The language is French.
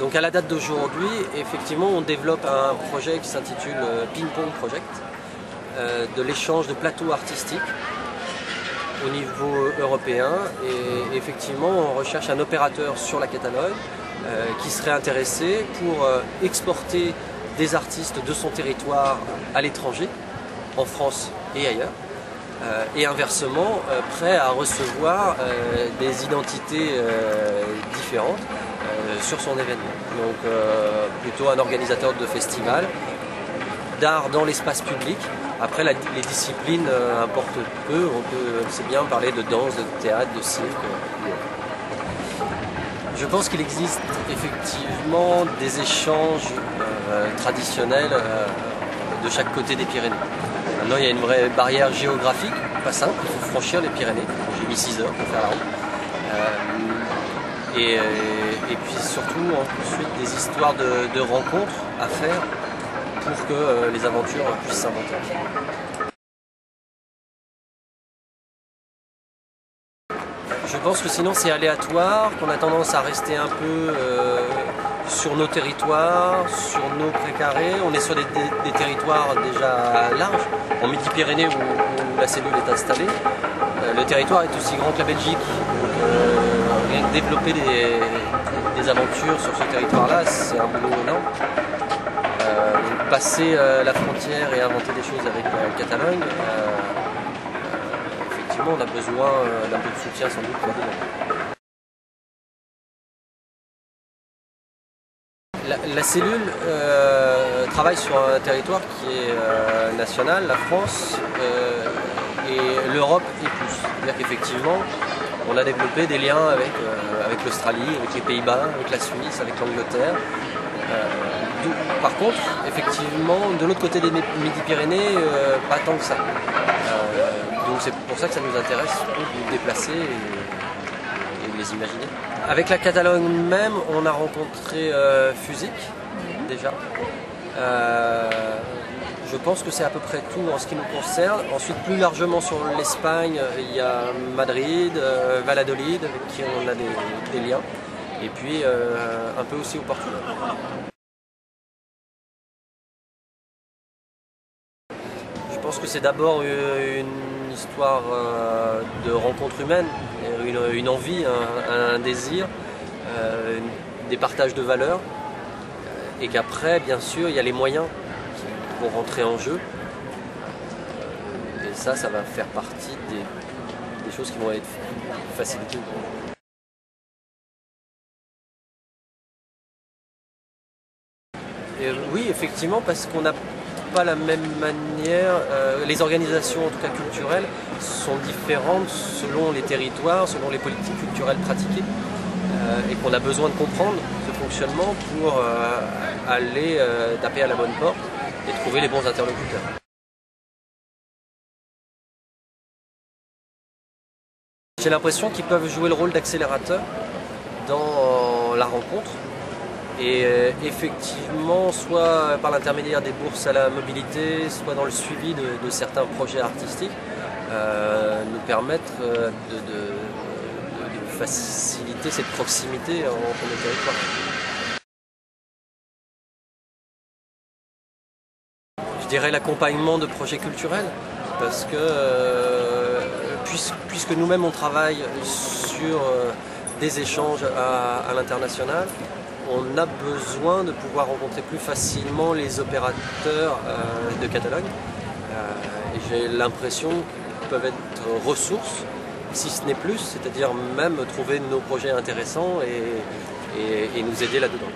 Donc à la date d'aujourd'hui, effectivement, on développe un projet qui s'intitule euh, Ping Pong Project, euh, de l'échange de plateaux artistiques au niveau européen. Et effectivement, on recherche un opérateur sur la Catalogne euh, qui serait intéressé pour exporter des artistes de son territoire à l'étranger, en France et ailleurs. Et inversement, prêt à recevoir des identités différentes sur son événement. Donc euh, plutôt un organisateur de festival, d'art dans l'espace public. Après, les disciplines euh, importent peu. On peut c'est bien parler de danse, de théâtre, de cirque. Je pense qu'il existe effectivement des échanges euh, traditionnels de chaque côté des Pyrénées. Maintenant, il y a une vraie barrière géographique, pas simple, il faut franchir les Pyrénées. J'ai mis 6 heures pour faire la route. Et, et, puis surtout ensuite des histoires de, rencontres à faire pour que euh, les aventures puissent s'inventer. Je pense que sinon c'est aléatoire, qu'on a tendance à rester un peu euh, sur nos territoires, sur nos précarés. On est sur des, territoires déjà larges, en Midi-Pyrénées où, la cellule est installée. Euh, le territoire est aussi grand que la Belgique développer des, aventures sur ce territoire-là, c'est un boulot énorme. Euh, passer euh, la frontière et inventer des choses avec la Catalogne, euh, effectivement, on a besoin d'un peu de soutien sans doute la, cellule travaille sur un territoire qui est national, la France, et l'Europe et plus. C'est-à-dire qu'effectivement, on a développé des liens avec, euh, l'Australie, avec les Pays-Bas, avec la Suisse, avec l'Angleterre. Euh, par contre, effectivement, de l'autre côté des Midi-Pyrénées, euh, pas tant que ça. donc c'est pour ça que ça nous intéresse de nous déplacer et, de les imaginer. Avec la Catalogne même, on a rencontré Fusic déjà. Je pense que c'est à peu près tout en ce qui nous concerne. Ensuite, plus largement sur l'Espagne, il y a Madrid, euh, Valladolid, avec qui on a des, liens. Et puis euh, un peu aussi au Portugal. Je pense que c'est d'abord une histoire euh, de rencontre humaine, une, envie, un, désir, des partages de valeurs. Et qu'après, bien sûr, il y a les moyens pour rentrer en jeu. Et ça, ça va faire partie des, choses qui vont être facilitées. oui, effectivement, parce qu'on n'a pas la même manière, euh, les organisations en tout cas culturelles sont différentes selon les territoires, selon les politiques culturelles pratiquées, euh, et qu'on a besoin de comprendre ce fonctionnement pour euh, aller taper à la bonne porte et trouver les bons interlocuteurs. J'ai l'impression qu'ils peuvent jouer le rôle d'accélérateur dans la rencontre et euh, effectivement soit par l'intermédiaire des bourses à la mobilité, soit dans le suivi de, certains projets artistiques, euh, nous permettre euh, de, faciliter cette proximité entre nos territoires. dirais l'accompagnement de projets culturels, parce que puisque, nous-mêmes on travaille sur des échanges à, l'international, on a besoin de pouvoir rencontrer plus facilement les opérateurs euh, de Catalogne. et j'ai l'impression qu'ils peuvent être ressources, si ce n'est plus, c'est-à-dire même trouver nos projets intéressants et nous aider là-dedans.